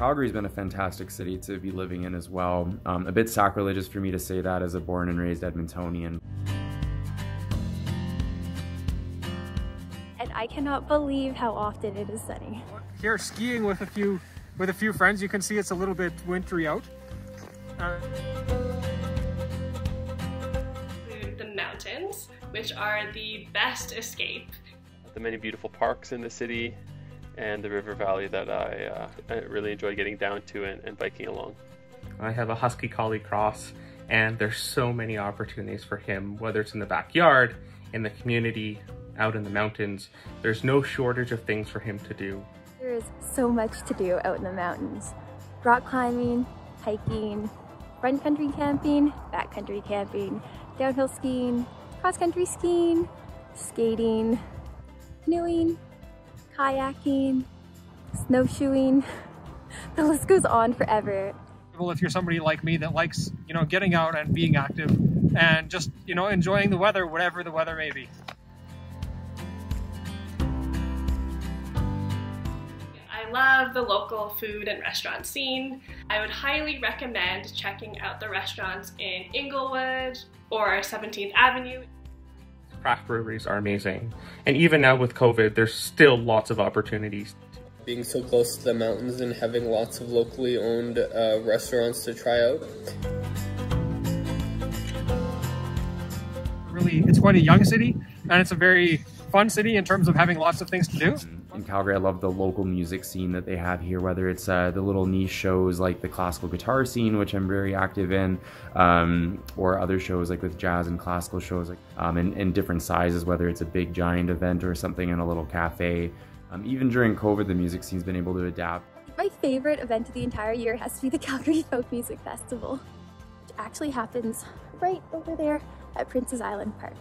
Calgary's been a fantastic city to be living in as well. Um, a bit sacrilegious for me to say that as a born and raised Edmontonian. And I cannot believe how often it is sunny. Here skiing with a few with a few friends, you can see it's a little bit wintry out. Uh, the mountains, which are the best escape. The many beautiful parks in the city and the river valley that I, uh, I really enjoy getting down to and, and biking along. I have a Husky Collie Cross and there's so many opportunities for him, whether it's in the backyard, in the community, out in the mountains. There's no shortage of things for him to do. There is so much to do out in the mountains. Rock climbing, hiking, front country camping, back country camping, downhill skiing, cross country skiing, skating, canoeing, kayaking, snowshoeing. The list goes on forever. Well, if you're somebody like me that likes, you know, getting out and being active and just, you know, enjoying the weather, whatever the weather may be. I love the local food and restaurant scene. I would highly recommend checking out the restaurants in Inglewood or 17th Avenue. Craft breweries are amazing. And even now with COVID, there's still lots of opportunities. Being so close to the mountains and having lots of locally owned uh, restaurants to try out. Really, it's quite a young city and it's a very fun city in terms of having lots of things to do. In Calgary, I love the local music scene that they have here, whether it's uh, the little niche shows like the classical guitar scene, which I'm very active in, um, or other shows like with jazz and classical shows, like um, in, in, different sizes, whether it's a big giant event or something in a little cafe. Um, even during COVID, the music scene's been able to adapt. My favorite event of the entire year has to be the Calgary Folk Music Festival, which actually happens right over there at Prince's Island Park.